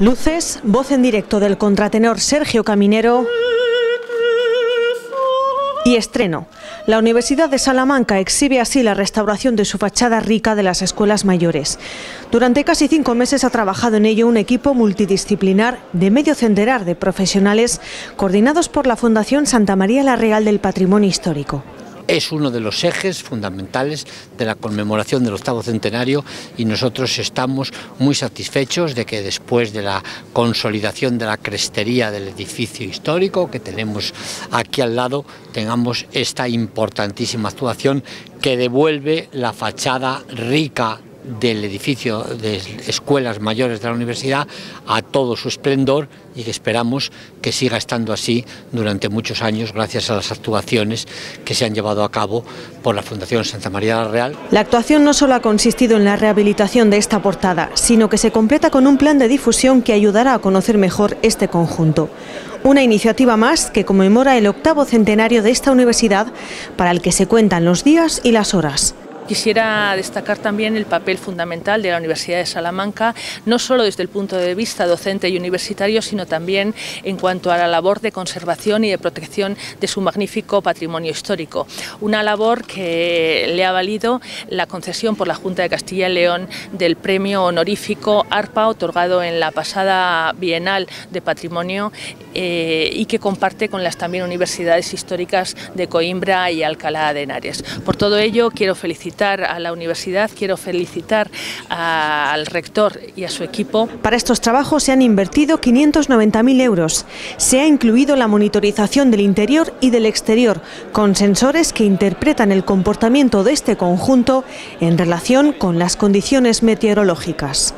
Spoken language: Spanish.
Luces, voz en directo del contratenor Sergio Caminero y estreno. La Universidad de Salamanca exhibe así la restauración de su fachada rica de las escuelas mayores. Durante casi cinco meses ha trabajado en ello un equipo multidisciplinar de medio centenar de profesionales coordinados por la Fundación Santa María la Real del Patrimonio Histórico es uno de los ejes fundamentales de la conmemoración del octavo centenario y nosotros estamos muy satisfechos de que después de la consolidación de la crestería del edificio histórico que tenemos aquí al lado, tengamos esta importantísima actuación que devuelve la fachada rica del edificio de escuelas mayores de la universidad a todo su esplendor y que esperamos que siga estando así durante muchos años gracias a las actuaciones que se han llevado a cabo por la Fundación Santa María la Real. La actuación no solo ha consistido en la rehabilitación de esta portada, sino que se completa con un plan de difusión que ayudará a conocer mejor este conjunto. Una iniciativa más que conmemora el octavo centenario de esta universidad para el que se cuentan los días y las horas. Quisiera destacar también el papel fundamental de la Universidad de Salamanca, no solo desde el punto de vista docente y universitario, sino también en cuanto a la labor de conservación y de protección de su magnífico patrimonio histórico. Una labor que le ha valido la concesión por la Junta de Castilla y León del premio honorífico ARPA, otorgado en la pasada Bienal de Patrimonio eh, y que comparte con las también universidades históricas de Coimbra y Alcalá de Henares. Por todo ello, quiero felicitar a la universidad, quiero felicitar al rector y a su equipo. Para estos trabajos se han invertido 590.000 euros. Se ha incluido la monitorización del interior y del exterior, con sensores que interpretan el comportamiento de este conjunto en relación con las condiciones meteorológicas.